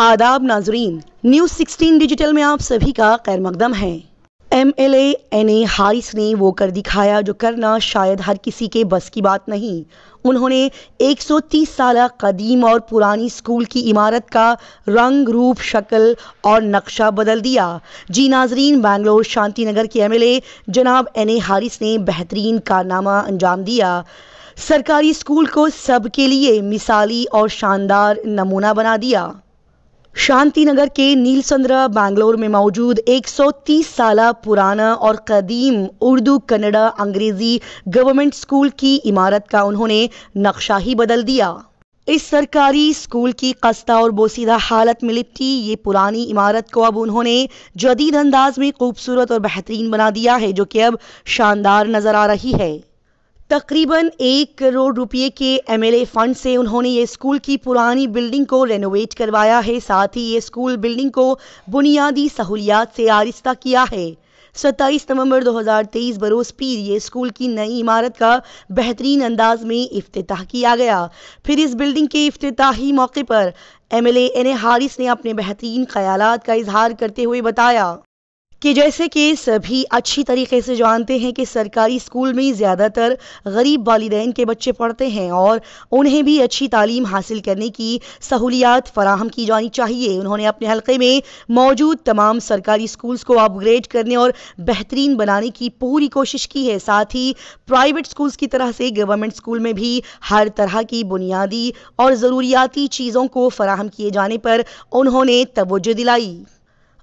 आदाब नाजरीन news 16 digital में आप सभी का खैर मकदम है। M L N A Haris ने वो कर दिखाया जो करना शायद हर किसी के बस की बात नहीं। उन्होंने 130 साल कदीम और पुरानी स्कूल की इमारत का रंग, रूप, शक्ल और नक्शा बदल दिया। जी नाजरीन, बैंगलोर शांति नगर के एम एल ए जनाब एन ए हारिस ने बेहतरीन कारनामा अंजाम दिया। सरकारी स्कूल को सबके लिए मिसाली और शानदार नमूना बना दिया। शांति नगर के नीलसंद्रा, बैंगलोर में मौजूद 130 साल पुराना और कदीम उर्दू, कन्नड़ा, अंग्रेज़ी गवर्नमेंट स्कूल की इमारत का उन्होंने नक्शा ही बदल दिया। इस सरकारी स्कूल की खस्ता और बोसीदा हालत में लिपटी, ये पुरानी इमारत को अब उन्होंने जदीद अंदाज में खूबसूरत और बेहतरीन बना दिया है, जो कि अब शानदार नज़र आ रही है। तकरीबन एक करोड़ रुपए के एमएलए फंड से उन्होंने ये स्कूल की पुरानी बिल्डिंग को रेनोवेट करवाया है। साथ ही ये स्कूल बिल्डिंग को बुनियादी सहूलियात से आरिस्ता किया है। 27 नवंबर 2023 बरोज पीर ये स्कूल की नई इमारत का बेहतरीन अंदाज में अफ्ताह किया गया। फिर इस बिल्डिंग के इफ्ताही मौके पर M MLA N A Haris ने अपने बेहतरीन ख्याल का इजहार करते हुए बताया। कि जैसे कि सभी अच्छी तरीके से जानते हैं कि सरकारी स्कूल में ज़्यादातर गरीब वालदेन के बच्चे पढ़ते हैं और उन्हें भी अच्छी तालीम हासिल करने की सहूलियात फराहम की जानी चाहिए। उन्होंने अपने हल्के में मौजूद तमाम सरकारी स्कूल्स को अपग्रेड करने और बेहतरीन बनाने की पूरी कोशिश की है। साथ ही प्राइवेट स्कूल्स की तरह से गवर्नमेंट स्कूल में भी हर तरह की बुनियादी और ज़रूरियाती चीज़ों को फराहम किए जाने पर उन्होंने तवज्जो दिलाई।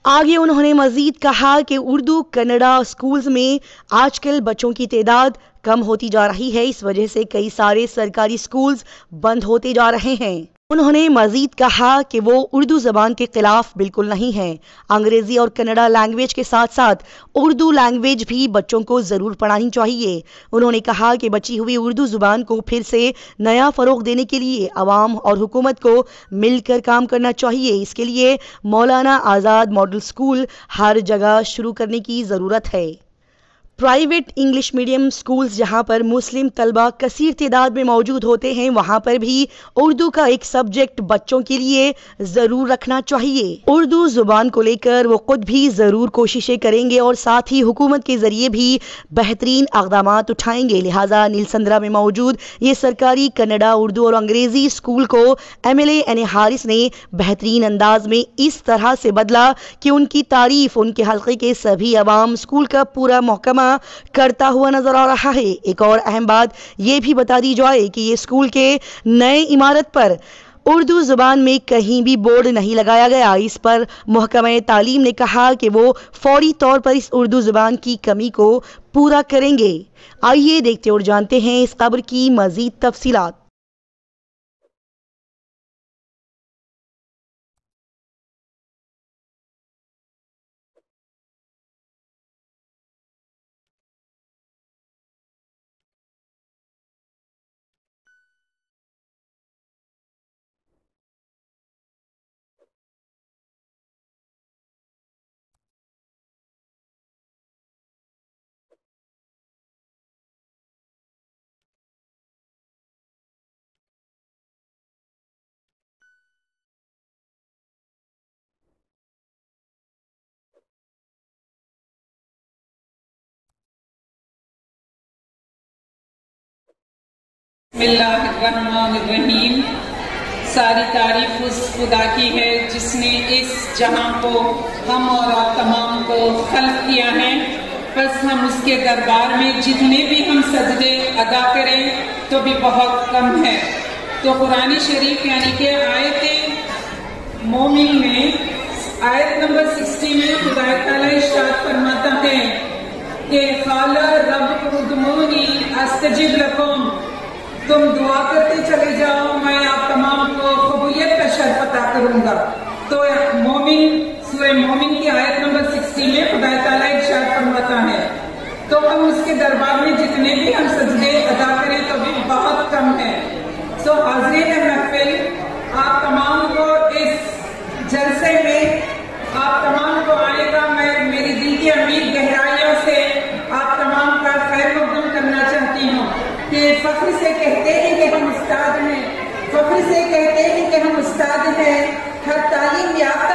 आगे उन्होंने मजीद कहा कि उर्दू कन्नड़ा स्कूल्स में आजकल बच्चों की तादाद कम होती जा रही है। इस वजह से कई सारे सरकारी स्कूल्स बंद होते जा रहे हैं। उन्होंने मजीद कहा कि वो उर्दू ज़बान के ख़िलाफ़ बिल्कुल नहीं है। अंग्रेज़ी और कन्नड़ा लैंग्वेज के साथ साथ उर्दू लैंग्वेज भी बच्चों को ज़रूर पढ़ानी चाहिए। उन्होंने कहा कि बची हुई उर्दू ज़ुबान को फिर से नया फ़रोग देने के लिए आवाम और हुकूमत को मिलकर काम करना चाहिए। इसके लिए मौलाना आज़ाद मॉडल स्कूल हर जगह शुरू करने की ज़रूरत है। प्राइवेट इंग्लिश मीडियम स्कूल्स जहाँ पर मुस्लिम तलबा कसीर तादाद में मौजूद होते हैं, वहाँ पर भी उर्दू का एक सब्जेक्ट बच्चों के लिए ज़रूर रखना चाहिए। उर्दू ज़ुबान को लेकर वो खुद भी ज़रूर कोशिशें करेंगे और साथ ही हुकूमत के ज़रिए भी बेहतरीन इकदाम उठाएँगे। लिहाजा नीलसंद्रा में मौजूद ये सरकारी कन्नडा, उर्दू और अंग्रेज़ी स्कूल को एम एल एन हारिस ने बेहतरीन अंदाज में इस तरह से बदला कि उनकी तारीफ़, उनके हल्के के सभी अवाम स्कूल का पूरा महकमा करता हुआ नज़र आ रहा है। एक और अहम बात यह भी बता दी जाए कि ये स्कूल के नए इमारत पर उर्दू ज़ुबान में कहीं भी बोर्ड नहीं लगाया गया। इस पर महकम तालीम ने कहा कि वो फौरी तौर पर इस उर्दू ज़ुबान की कमी को पूरा करेंगे। आइए देखते और जानते हैं इस खबर की मज़ीद तफसीलात। रहीम सारी तारीफ़ उस खुदा की है जिसने इस जहाँ को हम और आप तमाम को खल्क किया है। बस हम उसके दरबार में जितने भी हम सजदे अदा करें तो भी बहुत कम है। तो कुरानी शरीफ यानी कि आयत मोमिन में, आयत नंबर 60 में खुदा तला इशाद फरमाता है कि खाला रब उदमोनी अस्तजिब तुम दुआ करते चले जाओ, मैं आप तमाम को कबूलियत का शर पता करूँगा। तो मोमिन सूर्य मोमिन की आयत नंबर 60 में खुदा ताला एक शर्त फरमाता है। तो हम उसके दरबार में जितने भी हम सजदे अदा करें तो भी बहुत कम है। सो हाजिर है महफिल, आप तमाम को इस जलसे में, आप तमाम को आने का मैं, मेरी दिल की अमीर गहराइयों से आप तमाम का खैर मकदम करना चाहती हूँ कि फख्र से कहते हैं कि हम उस्ताद हैं। फख्र से कहते हैं कि हम उस्ताद हैं। हर तालीम याफ्ता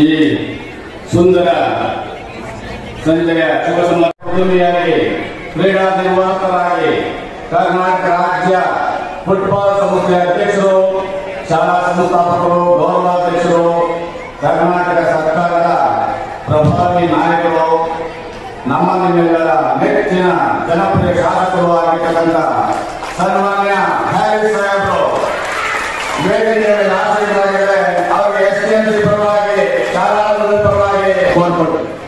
ಈ ಸುಂದರ ಸಂಜೆಯ ಶುಭ ಸಂದರ್ಭದಲ್ಲಿ ಕ್ರೀಡಾ ನಿರ್ವಾಹಕರಾಗಿ ಕರ್ನಾಟಕ ರಾಜ್ಯ ಫುಟ್ಬಾಲ್ ಸಂಸ್ಥೆಯ ಅಧ್ಯಕ್ಷರು ಶಾಲಾ ಸಂಸ್ಥಾಪಕರು ಗೌರವಾಧ್ಯಕ್ಷರು ಕರ್ನಾಟಕ ಸರ್ಕಾರದ ಪ್ರಭಾವಿ ನಾಯಕರು ನಮ್ಮ ನಿಮ್ಮೆಲ್ಲರ ನೆಚ್ಚಿನ ಜನಪ್ರಿಯ ಶಾಸಕರು ಆಗಿರ್ತಕ್ಕಂಥ ಸನ್ಮಾನ್ಯ ಹ್ಯಾರಿ ಸಾಹೇಬರು ವೇದಿಕೆಯ Juan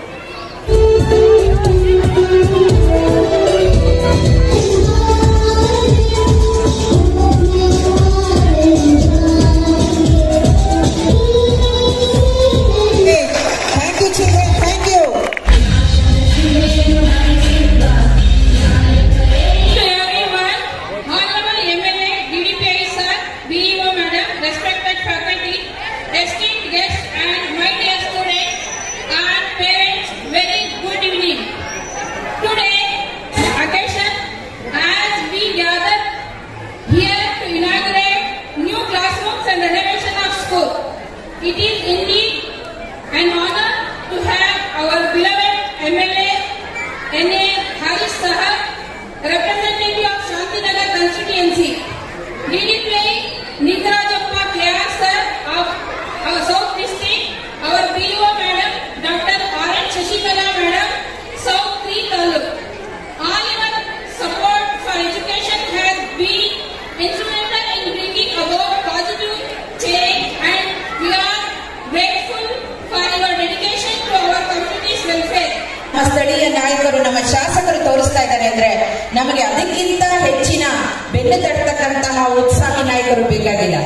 ಬೆನ್ನು ತಟ್ಟತಕ್ಕಂತಹ ಉತ್ಸಾಹಿ ನಾಯಕರು ಬೇಕಾಗಿಲ್ಲ.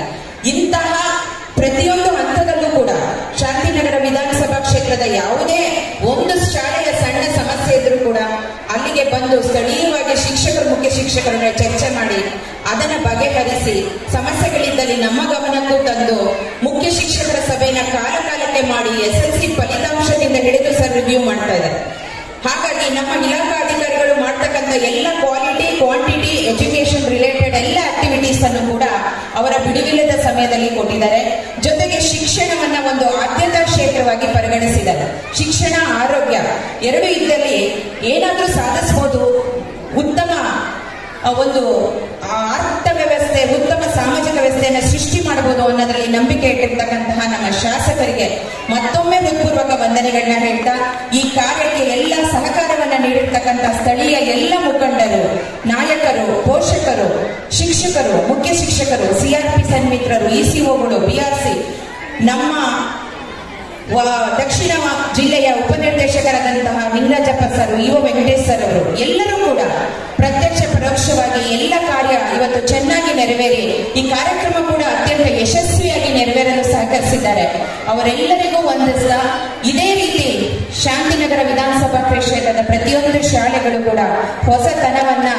ಇಂತಹ ಪ್ರತಿಯೊಂದು ಹಂತದಲ್ಲೂ ಕೂಡ ಶಾಂತಿನಗರ ವಿಧಾನಸಭಾ ಕ್ಷೇತ್ರದ ಯಾವುದೇ ಒಂದು ಶಾಲೆಯ ಸಣ್ಣ ಸಮಸ್ಯೆ ಇದ್ರೂ ಕೂಡ ಅಲ್ಲಿಗೆ ಬಂದು ಸ್ಥಳೀಯವಾಗಿ ಶಿಕ್ಷಕರು, ಮುಖ್ಯ ಶಿಕ್ಷಕರನ್ನ ಚರ್ಚೆ ಮಾಡಿ, ಅದನ್ನ ಬಗೆಹರಿಸಿ, ಸಮಸ್ಯೆಗಳಿದ್ದಲ್ಲಿ ನಮ್ಮ ಗಮನಕ್ಕೂ ತಂದು ಮುಖ್ಯ ಶಿಕ್ಷಕರ ಸಭೆಯನ್ನ ಕಾಲಕಾಲಕ್ಕೆ ಮಾಡಿ ಎಸ್ ಎಲ್ ಸಿ ಫಲಿತಾಂಶದಿಂದ ಹಿಡಿದು ಸರ್ ರಿವ್ಯೂ ಮಾಡ್ತಾ ಇದ್ದಾರೆ. ಹಾಗಾಗಿ ನಮ್ಮ ಇಲಾಖಾಧಿಕಾರಿಗಳು ಮಾಡ್ತಕ್ಕಂಥ ಎಲ್ಲ ಕ್ವಾಲಿಟಿ ಕ್ವಾಂಟಿಟಿ ಎಜುಕೇಶನ್ ರಿಲೇಟೆಡ್ ಎಲ್ಲ ಆಕ್ಟಿವಿಟೀಸ್ ಅನ್ನು ಕೂಡ ಅವರ ಬಿಡುವಿಲ್ಲದ ಸಮಯದಲ್ಲಿ ಕೊಟ್ಟಿದ್ದಾರೆ. ಜೊತೆಗೆ ಶಿಕ್ಷಣವನ್ನ ಒಂದು ಆದ್ಯತಾ ಕ್ಷೇತ್ರವಾಗಿ ಪರಿಗಣಿಸಿದ್ದಾರೆ. ಶಿಕ್ಷಣ, ಆರೋಗ್ಯ ಎರಡು ಇದ್ದಲ್ಲಿ ಏನಾದರೂ ಸಾಧಿಸಬಹುದು ಉತ್ತಮ ಒಂದು ಅರ್ಥ ಉತ್ತಮ ಸಾಮಾಜಿಕ ವ್ಯವಸ್ಥೆಯನ್ನು ಸೃಷ್ಟಿ ಮಾಡಬಹುದು ಅನ್ನೋದ್ರಲ್ಲಿ ನಂಬಿಕೆ ಇಟ್ಟಿರ್ತಕ್ಕಂತಹ ನಮ್ಮ ಶಾಸಕರಿಗೆ ಮತ್ತೊಮ್ಮೆ ಹೃತ್ಪೂರ್ವಕ ವಂದನೆಗಳನ್ನ ಹೇಳ್ತಾ, ಈ ಕಾರ್ಯಕ್ಕೆ ಎಲ್ಲ ಸಹಕಾರವನ್ನ ನೀಡಿರ್ತಕ್ಕಂಥ ಸ್ಥಳೀಯ ಎಲ್ಲ ಮುಖಂಡರು, ನಾಯಕರು, ಪೋಷಕರು, ಶಿಕ್ಷಕರು, ಮುಖ್ಯ ಶಿಕ್ಷಕರು ಸಿಆರ್ಪಿ ಸನ್ಮಿತ್ರರು ಇಸಿಒಗಳು ಬಿಆರ್ಸಿ ನಮ್ಮ ದಕ್ಷಿಣ ಜಿಲ್ಲೆಯ ಉಪನಿರ್ದೇಶಕರಾದಂತಹ Ningarajappa sir, EO Venkatesh sir ಅವರು, ಎಲ್ಲರೂ ಕೂಡ ಪ್ರತ್ಯಕ್ಷ ಪರೋಕ್ಷವಾಗಿ ಎಲ್ಲ ಕಾರ್ಯ ಇವತ್ತು ಚೆನ್ನಾಗಿ ನೆರವೇರಿ, ಈ ಕಾರ್ಯಕ್ರಮ ಕೂಡ ಅತ್ಯಂತ ಯಶಸ್ವಿಯಾಗಿ ನೆರವೇರಲು ಸಹಕರಿಸಿದ್ದಾರೆ. ಅವರೆಲ್ಲರಿಗೂ ವಂದಿಸಿದ ಇದೇ ರೀತಿ ಶಾಂತಿನಗರ ವಿಧಾನಸಭಾ ಕ್ಷೇತ್ರದ ಪ್ರತಿಯೊಂದು ಶಾಲೆಗಳು ಕೂಡ ಹೊಸತನವನ್ನ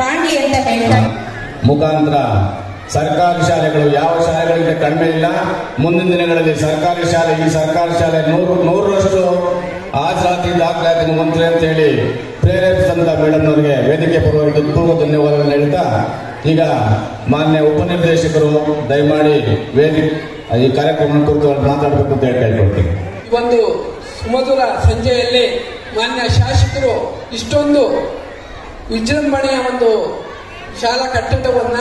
ಕಾಣಲಿ ಅಂತ ಹೇಳ್ತಾರೆ ಮುಖಾಂತರ ಸರ್ಕಾರಿ ಶಾಲೆಗಳು ಯಾವ ಶಾಲೆಗಳಿಗೆ ಕಡಿಮೆ ಇಲ್ಲ. ಮುಂದಿನ ದಿನಗಳಲ್ಲಿ ಸರ್ಕಾರಿ ಶಾಲೆ, ಈ ಸರ್ಕಾರಿ ಶಾಲೆ ನೂರು, ನೂರರಷ್ಟು ಹಾಜರಾತಿ ದಾಖಲಾತಿ ಮಂತ್ರಿ ಅಂತ ಹೇಳಿ ಪ್ರೇರೇಪಿಸಿದಂತ ಮೇಡಮ್ನವರಿಗೆ ವೇದಿಕೆ ಪರವಾಗಿ ಪೂರ್ವ ಧನ್ಯವಾದಗಳನ್ನು ಹೇಳ್ತಾ, ಈಗ ಮಾನ್ಯ ಉಪನಿರ್ದೇಶಕರು, ದಯಮಾಡಿ ವೇದಿಕೆ ಈ ಕಾರ್ಯಕ್ರಮ ಕುರಿತು ಮಾತಾಡಬೇಕು ಅಂತ ಹೇಳಿ ಒಂದು ಸುಮಧುರ ಸಂಜೆಯಲ್ಲಿ ಮಾನ್ಯ ಶಾಸಕರು ಇಷ್ಟೊಂದು ವಿಜೃಂಭಣೆಯ ಒಂದು ಶಾಲಾ ಕಟ್ಟಡವನ್ನ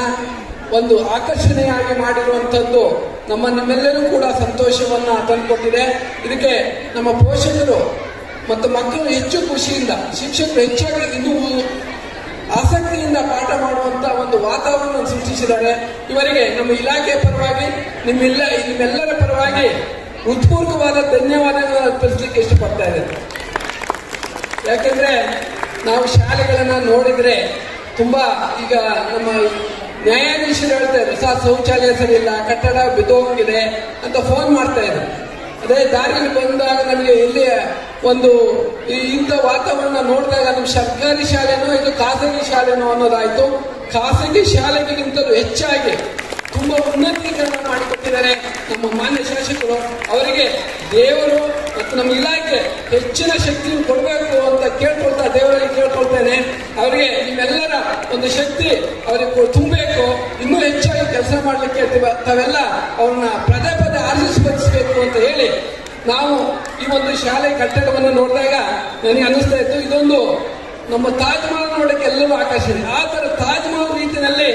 ಒಂದು ಆಕರ್ಷಣೆಯಾಗಿ ಮಾಡಿರುವಂಥದ್ದು ನಮ್ಮ ನಿಮ್ಮೆಲ್ಲರೂ ಕೂಡ ಸಂತೋಷವನ್ನ ತಂದುಕೊಟ್ಟಿದೆ. ಇದಕ್ಕೆ ನಮ್ಮ ಪೋಷಕರು ಮತ್ತು ಮಕ್ಕಳು ಹೆಚ್ಚು ಖುಷಿಯಿಂದ, ಶಿಕ್ಷಕರು ಹೆಚ್ಚಾಗಿ ಇದು ಆಸಕ್ತಿಯಿಂದ ಪಾಠ ಮಾಡುವಂತ ಒಂದು ವಾತಾವರಣ ಸೃಷ್ಟಿಸಿದ್ದಾರೆ. ಇವರಿಗೆ ನಮ್ಮ ಇಲಾಖೆ ಪರವಾಗಿ, ನಿಮ್ಮೆಲ್ಲ, ನಿಮ್ಮೆಲ್ಲರ ಪರವಾಗಿ ಹೃತ್ಪೂರ್ವಕವಾದ ಧನ್ಯವಾದಗಳನ್ನು ಅರ್ಪಿಸಲಿಕ್ಕೆ ಇಷ್ಟಪಡ್ತಾ ಇದ್ದೇನೆ. ಯಾಕೆಂದ್ರೆ ನಾವು ಶಾಲೆಗಳನ್ನ ನೋಡಿದ್ರೆ ತುಂಬಾ ಈಗ ನಮ್ಮ ನ್ಯಾಯಾಧೀಶರು ಹೇಳ್ತಾ ಇದ್ರು ಸರ್ ಶೌಚಾಲಯ ಸರಿಯಿಲ್ಲ ಕಟ್ಟಡ ಬಿದ್ದೋಗಿದೆ ಅಂತ ಫೋನ್ ಮಾಡ್ತಾ ಇದ್ರು. ಅದೇ ದಾರಿಯಲ್ಲಿ ಬಂದಾಗ ನಮಗೆ ಇಲ್ಲಿ ಒಂದು ಇಂಥ ವಾತಾವರಣ ನೋಡಿದಾಗ ನಮ್ಮ ಸರ್ಕಾರಿ ಶಾಲೆನೋ ಇದು ಖಾಸಗಿ ಶಾಲೆನೋ ಅನ್ನೋದಾಯ್ತು. ಖಾಸಗಿ ಶಾಲೆಗಿಂತಲೂ ಹೆಚ್ಚಾಗಿ ತುಂಬಾ ಉನ್ನತೀಕರಣ ಮಾಡಿಕೊಟ್ಟಿದ್ದಾರೆ ನಮ್ಮ ಮಾನ್ಯ ಶಾಸಕರು. ಅವರಿಗೆ ದೇವರು ಮತ್ತು ನಮ್ಮ ಇಲಾಖೆ ಹೆಚ್ಚಿನ ಶಕ್ತಿಯನ್ನು ಕೊಡಬೇಕು ಅಂತ ಕೇಳ್ಕೊಳ್ತಾ, ದೇವರಲ್ಲಿ ಕೇಳ್ಕೊಳ್ತೇನೆ. ಅವರಿಗೆ ನಿಮ್ಮೆಲ್ಲರ ಒಂದು ಶಕ್ತಿ ಅವರಿಗೆ ತುಂಬಬೇಕು. ಇನ್ನೂ ಹೆಚ್ಚಾಗಿ ಕೆಲಸ ಮಾಡಲಿಕ್ಕೆ ತಾವೆಲ್ಲ ಅವ್ರನ್ನ ಪದೇ ಪದೇ ಆಶೀರ್ವದಿಸಬೇಕು ಅಂತ ಹೇಳಿ ನಾವು ಈ ಒಂದು ಶಾಲೆ ಕಟ್ಟಡವನ್ನು ನೋಡಿದಾಗ ನನಗೆ ಅನಿಸ್ತಾ ಇತ್ತು. ಇದೊಂದು ನಮ್ಮ ತಾಜ್ ಮಹಲ್ ಅವಕಾಶ ಇದೆ ಆ ತಾಜ್ ಮಹಲ್ ರೀತಿಯಲ್ಲಿ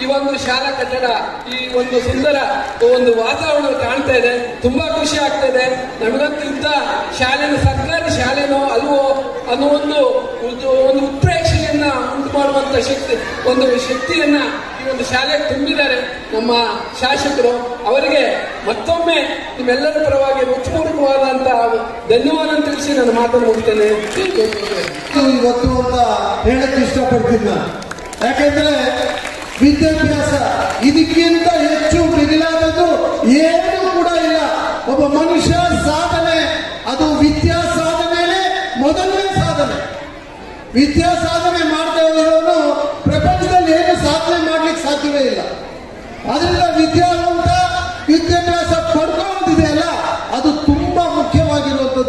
ಈ ಒಂದು ಶಾಲಾ ಕಟ್ಟಡ, ಈ ಒಂದು ಸುಂದರ ಒಂದು ವಾತಾವರಣ ಕಾಣ್ತಾ ಇದೆ. ತುಂಬಾ ಖುಷಿ ಆಗ್ತಾ ಇದೆ. ನಮಗಂತೂ ಶಾಲೆನ, ಸರ್ಕಾರಿ ಶಾಲೆನೋ ಅಲ್ವೋ ಅನ್ನೋ ಒಂದು ಒಂದು ಉತ್ಪ್ರೇಕ್ಷೆಯನ್ನ ಮಾಡುವಂತ ಶಕ್ತಿ, ಒಂದು ಶಕ್ತಿಯನ್ನ ಈ ಒಂದು ಶಾಲೆಗೆ ತುಂಬಿದ್ದಾರೆ. ನಮ್ಮ ಶಾಸಕರು, ಅವರಿಗೆ ಮತ್ತೊಮ್ಮೆ ನಿಮ್ಮೆಲ್ಲರ ಪರವಾಗಿ ಹೃತ್ಪೂರ್ವಕವಾದಂತಹ ಧನ್ಯವಾದ ತಿಳಿಸಿ ನಾನು ಮಾತನ್ನು ಇವತ್ತು ಅಂತ ಹೇಳಕ್ ಇಷ್ಟಪಡ್ತೀನಿ ಯಾಕೆಂದ್ರೆ ವಿದ್ಯಾಭ್ಯಾಸ ಇದಕ್ಕಿಂತ ಹೆಚ್ಚು ಮಿಗಿಲಾದದ್ದು ಏನೂ ಕೂಡ ಇಲ್ಲ. ಒಬ್ಬ ಮನುಷ್ಯ ಸಾಧನೆ, ಅದು ವಿದ್ಯಾ ಸಾಧನೆ ಮೊದಲನೇ ಸಾಧನೆ. ವಿದ್ಯಾ ಸಾಧನೆ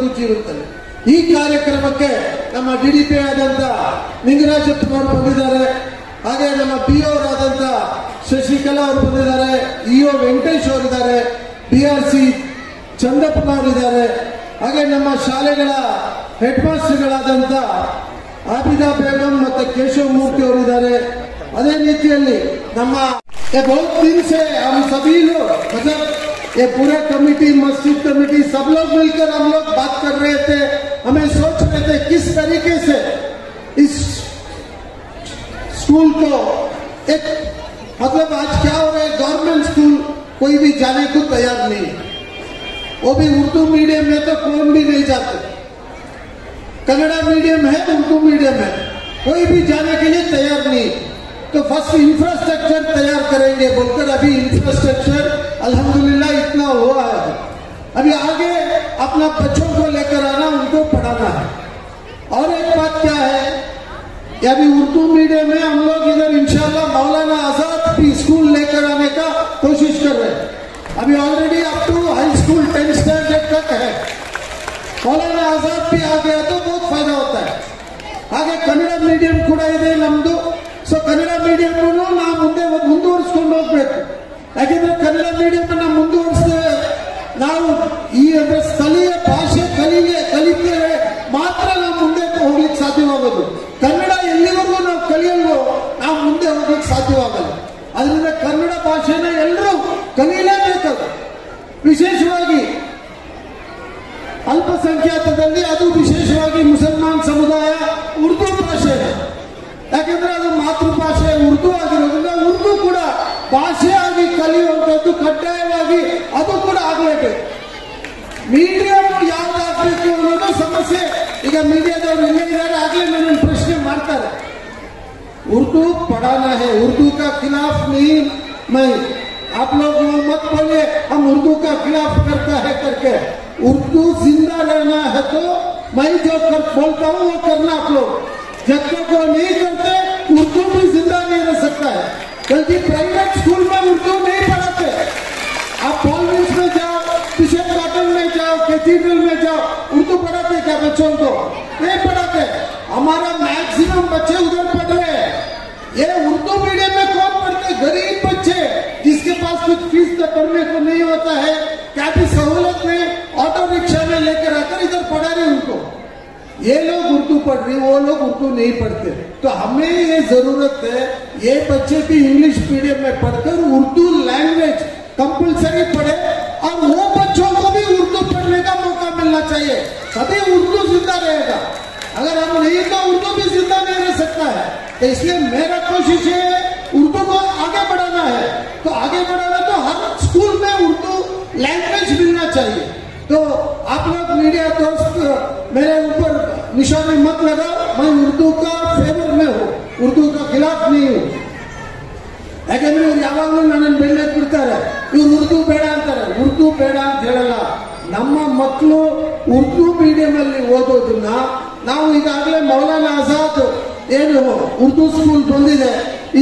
ಮುಖ್ಯವಾಗಿರುವಂತದ್ದು ಜೀವನದಲ್ಲಿ ಈ ಕಾರ್ಯಕ್ರಮಕ್ಕೆ ನಮ್ಮ ಡಿ ಡಿ ಪಿ ಆದಂತ ನಿಂಗರಾಜಪ್ಪನವರು ಬಂದಿದ್ದಾರೆ ಹಾಗೆ ನಮ್ಮ ಬಿ ಅವರಾದಂತ ಶಶಿಕಲಾ ಅವರು ಬಂದಿದ್ದಾರೆ ಇ ಒ ವೆಂಕಟೇಶ್ ಅವರಿದ್ದಾರೆ ಬಿ ಆರ್ ಸಿ ಚಂದಪ್ಪನವರಿದ್ದಾರೆ ಹಾಗೆ ನಮ್ಮ ಶಾಲೆಗಳ ಹೆಡ್ ಮಾಸ್ಟರ್ಗಳಾದಂತ ಆಬಿದಾ ಬೇಗಂ ಮತ್ತೆ ಕೇಶವ ಮೂರ್ತಿ ಅವರಿದ್ದಾರೆ ಅದೇ ರೀತಿಯಲ್ಲಿ ನಮ್ಮ ये बहुत दिन से हम सभी लोग मतलब ये पूरे कमेटी, मस्जिद कमेटी, सब लोग मिलकर हम लोग बात कर रहे थे। हमें सोच रहे थे किस तरीके से इस स्कूल को एक मतलब आज क्या हो रहा है, गवर्नमेंट स्कूल कोई भी जाने को तैयार नहीं। है वो भी उर्दू मीडियम में तो कौन भी नहीं जाते। कन्नड़ा मीडियम है उर्दू मीडियम है। कोई भी जाने के लिए तैयार नहीं। तो फर्स्ट इंफ्रास्ट्रक्चर तैयार करेंगे बोलकर अभी इंफ्रास्ट्रक्चर अल्हम्दुलिल्लाह इतना हुआ है अभी आगे अपना बच्चों को लेकर आना उनको पढ़ाना है और एक बात क्या है कि अभी उर्दू मीडियम में हम लोग इधर इंशाल्लाह मौलाना आजाद भी स्कूल लेकर आने का कोशिश कर रहे हैं अभी already up to high school tenth standard तक है ಮೌಲಾನಾ ಆಜಾದ್ ಬಿ ಆ गया तो बहुत फायदा होता है ಹಾಗೆ ಕನ್ನಡ ಮೀಡಿಯಂ ಕೂಡ ಇದೆ ನಮ್ದು ಸೊ ಕನ್ನಡ ಮೀಡಿಯಂ ನಾವು ಮುಂದೆ ಮುಂದುವರಿಸ್ಕೊಂಡು ಹೋಗ್ಬೇಕು ಯಾಕೆಂದ್ರೆ ಕನ್ನಡ ಮೀಡಿಯಂ ನಾವು ಮುಂದುವರಿಸಿದ್ರೆ ನಾವು ಈ ಅಂದ್ರೆ ಸ್ಥಳೀಯ ಭಾಷೆ ಕಲಿಗೆ ಕಲಿತೇವೆ ಮಾತ್ರ ನಾವು ಮುಂದೆ ಹೋಗ್ಲಿಕ್ಕೆ ಸಾಧ್ಯವಾಗೋದು ಕನ್ನಡ ಎಲ್ಲಿವರೆಗೂ ನಾವು ಕಲಿಯಲ್ವೋ ನಾವು ಮುಂದೆ ಹೋಗ್ಲಿಕ್ಕೆ ಸಾಧ್ಯವಾಗಲ್ಲ ಅದರಿಂದ ಕನ್ನಡ ಭಾಷೆನ ಎಲ್ಲರೂ ಕಲಿಯಲೇಬೇಕು ವಿಶೇಷವಾಗಿ ಅಲ್ಪಸಂಖ್ಯಾತದಲ್ಲಿ ಅದು ವಿಶೇಷವಾಗಿ ಮುಸಲ್ಮಾನ್ ಭಾಷೆಯಾಗಿ ಕಲಿಯುವಂಥದ್ದು ಕಡ್ಡಾಯವಾಗಿ ಅದು ಕೂಡ ಆಗಲೇಬೇಕು ಮೀಡಿಯಂ ಯಾವ್ದಾಗಬೇಕು ಅನ್ನೋದು ಸಮಸ್ಯೆ ಈಗ ಮೀಡಿಯಾದವರು ಇಲ್ಲೇ ಇದ್ದಾರೆ ಆಗ್ಲೇ ನನ್ನ ಪ್ರಶ್ನೆ ಮಾಡ್ತಾರೆ उर्दू पढ़ाना है उर्दू का खिलाफ नहीं मैं आप लोग वो मत बोलिए हम उर्दू का खिलाफ करता है करके उर्दू जिंदा रहना है तो मैं जो कर बोलता हूँ वो करना आप लोग जब तक वो नहीं करते उर्दू भी जिंदा नहीं रह सकता है बल्कि प्राइवेट स्कूल में उर्दू नहीं पढ़ाते। आप कॉलेज में जाओ बिशप कॉटन में जाओ कैथीड्रल में जाओ उर्दू पढ़ाते क्या बच्चों को? नहीं पढ़ाते। हमारा मैक्सिमम बच्चे उधर पढ़ रहे हैं। ये उर्दू मीडियम में कौन पढ़ते? गरीब बच्चे, जिसके पास कुछ फ़ीस तो करने को नहीं होता है, क्या भी सहूलत में ऑटो रिक्शा में लेकर आकर इधर पढ़ा रहे उनको? ये लोग उर्दू पढ़ रहे वो लोग उर्दू नहीं पढ़ते। तो हमें ये ज़रूरत है, ये बच्चे भी इंग्लिश मीडियम में पढ़कर उर्दू लैंग्वेज कंपलसरी पढ़े, और वो बच्चों को भी उर्दू पढ़ने का मौका मिलना चाहिए। तभी उर्दू ज़िंदा रहेगा। अगर हम नहीं तो उर्दू भी ज़िंदा नहीं रह सकता है। तो इसलिए मेरा कोशिश है, उर्दू को आगे बढ़ाना है। तो आगे बढ़ाना तो हर स्कूल में उर्दू लैंग्वेज मिलना चाहिए। तो आप लोग मीडिया दोस्त मेरे ऊपर निशानी मत लगाओ मैं उर्दू का फेवर में हूँ उर्दू का खिलाफ नहीं हूँ ಯಾಕಂದ್ರೆ ಇವ್ರು ಯಾವಾಗಲೂ ನನ್ನನ್ನು ಬೆಳ್ಳಕ್ಕೆ ಬಿಡ್ತಾರೆ ಇವ್ರು ಉರ್ದು ಬೇಡ ಅಂತಾರೆ ಉರ್ದು ಬೇಡ ಅಂತ ಹೇಳಲ್ಲ ನಮ್ಮ ಮಕ್ಕಳು ಉರ್ದು ಮೀಡಿಯಂ ಅಲ್ಲಿ ಓದೋದನ್ನ ನಾವು ಈಗಾಗಲೇ ಮೌಲಾನಾ ಆಜಾದ್ ಏನು ಉರ್ದು ಸ್ಕೂಲ್ ಬಂದಿದೆ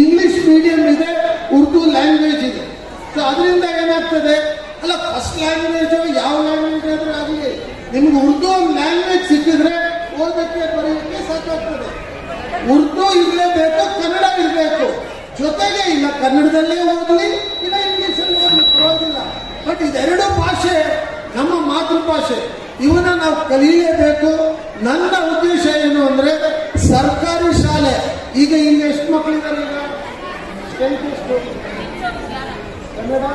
ಇಂಗ್ಲಿಷ್ ಮೀಡಿಯಂ ಇದೆ ಉರ್ದು ಲ್ಯಾಂಗ್ವೇಜ್ ಇದೆ ಸೊ ಅದರಿಂದ ಏನಾಗ್ತದೆ ಅಲ್ಲ ಫಸ್ಟ್ ಲ್ಯಾಂಗ್ವೇಜ್ ಯಾವ ಲ್ಯಾಂಗ್ವೇಜ್ ಆದ್ರೂ ಆಗಲಿ. ನಿಮ್ಗೆ ಉರ್ದು ಲ್ಯಾಂಗ್ವೇಜ್ ಸಿಕ್ಕಿದ್ರೆ ಓದಕ್ಕೆ, ಬರೆಯೋಕ್ಕೆ ಸಾಕಾಗ್ತದೆ ಉರ್ದು ಇರಲೇಬೇಕು ಕನ್ನಡ ಇರಬೇಕು. ಜೊತೆಗೆ ಇಲ್ಲ, ಕನ್ನಡದಲ್ಲೇ ಓದಲಿ, ಇಲ್ಲ, ಇಂಗ್ಲೀಷಲ್ಲಿ ಓದಲಿ, ಪರವಾಗಿಲ್ಲ. ಬಟ್ ಇದೆರಡು ಭಾಷೆ ನಮ್ಮ ಮಾತೃಭಾಷೆ. ಇವನ್ನ ನಾವು ಕಲಿಯಲೇಬೇಕು. ನನ್ನ ಉದ್ದೇಶ ಏನು ಅಂದ್ರೆ ಸರ್ಕಾರಿ ಶಾಲೆ. ಈಗ ಇಲ್ಲಿ ಎಷ್ಟು ಮಕ್ಕಳಿದ್ದಾರೆ ಈಗ? ಕನ್ನಡ?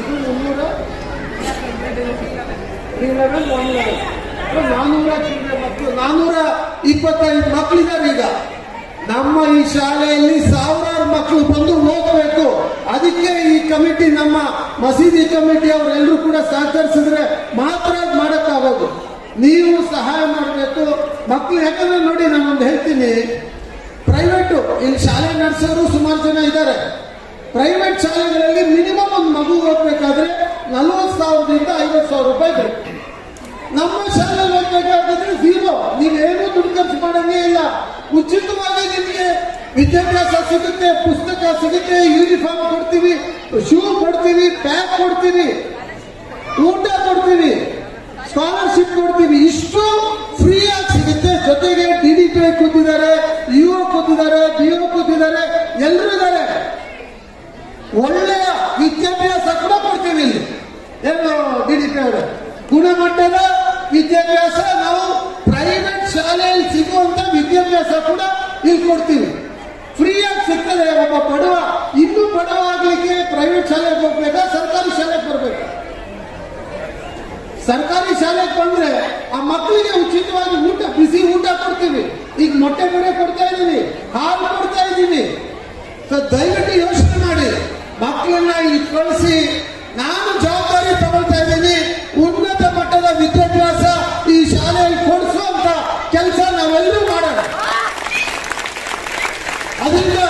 ಇದು ಮುನ್ನೂರ ತ್ರೀ ಲೆವೆಲ್ ಮಕ್ಕಳು ನಾನೂರ ಇಪ್ಪತ್ತೈದು ಮಕ್ಕಳಿದ್ದಾರೆ ಈಗ. ನಮ್ಮ ಈ ಶಾಲೆಯಲ್ಲಿ ಸಾವಿರಾರು ಮಕ್ಕಳು ಬಂದು ಓದಬೇಕು. ಅದಕ್ಕೆ ಈ ಕಮಿಟಿ ನಮ್ಮ ಮಸೀದಿ ಕಮಿಟಿ ಅವರೆಲ್ಲರೂ ಕೂಡ ಸಹಕರಿಸಿದ್ರೆ ಮಾತ್ರ ಮಾಡಕ್ಕಾಗೋದು ನೀವು ಸಹಾಯ ಮಾಡಬೇಕು. ಮಕ್ಕಳು ಯಾಕಂದ್ರೆ ನೋಡಿ ನಾನೊಂದು ಹೇಳ್ತೀನಿ. ಪ್ರೈವೇಟು ಇಲ್ಲಿ ಶಾಲೆ ನಡೆಸೋರು ಸುಮಾರು ಜನ ಇದ್ದಾರೆ. ಪ್ರೈವೇಟ್ ಶಾಲೆಗಳಲ್ಲಿ ಮಿನಿಮಮ್ ಒಂದು ಮಗು ಓದಬೇಕಾದ್ರೆ ನಲವತ್ತು ಸಾವಿರದಿಂದ ಐವತ್ತು ಸಾವಿರ ರೂಪಾಯಿ ಬೇಕು. ನಮ್ಮ ಶಾಲೆಯಲ್ಲಿ ಓದ್ಬೇಕಾದ್ರೆ ಝೀರೋ ನೀವೇನು ದುಡ್ಡು ಖರ್ಚು ಮಾಡಂಗೇ ಇಲ್ಲ. ಉಚಿತವಾಗಿ ನಿಮಗೆ ವಿದ್ಯಾಭ್ಯಾಸ ಸಿಗುತ್ತೆ, ಪುಸ್ತಕ ಸಿಗುತ್ತೆ ಯೂನಿಫಾರ್ಮ್ ಕೊಡ್ತೀವಿ ಶೂ ಕೊಡ್ತೀವಿ ಪ್ಯಾಕ್ ಕೊಡ್ತೀವಿ, ಊಟ ಕೊಡ್ತೀವಿ ಸ್ಕಾಲರ್ಶಿಪ್ ಕೊಡ್ತೀವಿ. ಇಷ್ಟು ಫ್ರೀ ಆಗಿ ಸಿಗುತ್ತೆ. ಜೊತೆಗೆ ಡಿ ಡಿ ಪಿ ಕೂತಿದ್ದಾರೆ ಯು ಕೂತಿದ್ದಾರೆ ಬಿ ಕೂತಿದ್ದಾರೆ ಎಲ್ಲರೂ ಇದ್ದಾರೆ. ಒಳ್ಳೆಯ ವಿದ್ಯಾಭ್ಯಾಸ ಕೂಡ ಕೊಡ್ತೀವಿ ಇಲ್ಲಿ. ಏನು ಡಿ ಡಿ ಪಿ ಅವರು. ಗುಣಮಟ್ಟದ ವಿದ್ಯಾಭ್ಯಾಸ ನಾವು ಪ್ರೈವೇಟ್ ಶಾಲೆಯಲ್ಲಿ ಸಿಗುವಂತ ವಿದ್ಯಾಭ್ಯಾಸ ಕೂಡ ಇಲ್ಲಿ ಕೊಡ್ತೀವಿ. ಫ್ರೀಯಾಗಿ ಸಿಗ್ತದೆ ಒಬ್ಬ ಬಡವ ಇನ್ನೂ ಬಡವ ಆಗ್ಲಿಕ್ಕೆ ಪ್ರೈವೇಟ್ ಶಾಲೆಗೆ ಹೋಗ್ಬೇಕಾ, ಸರ್ಕಾರಿ ಶಾಲೆಗೆ ಬರ್ಬೇಕಾ? ಸರ್ಕಾರಿ ಶಾಲೆಗೆ ಬಂದ್ರೆ ಆ ಮಕ್ಕಳಿಗೆ ಉಚಿತವಾಗಿ ಊಟ, ಬಿಸಿ ಊಟ ಕೊಡ್ತೀವಿ. ಈಗ ಮೊಟ್ಟೆ ಬೇರೆ ಕೊಡ್ತಾ ಇದ್ದೀವಿ ಹಾಲು ಕೊಡ್ತಾ ಇದ್ದೀವಿ ಸೊ ದಯವಿಟ್ಟು ಯೋಚನೆ ಮಾಡಿ. ಮಕ್ಕಳನ್ನ ಇಲ್ಲಿ ಕಳಿಸಿ ನಾನು ಜವಾಬ್ದಾರಿ ತಗೊಳ್ತಾ ಇದ್ದೀನಿ. ಉನ್ನತ ಮಟ್ಟದ ವಿದ್ಯಾಭ್ಯಾಸ ಈ ಶಾಲೆಯಲ್ಲಿ ಕೊಡಿಸುವಂತ ಕೆಲಸ ನಾವೆಲ್ಲರೂ ಮಾಡೋಣ. ಅದರಿಂದ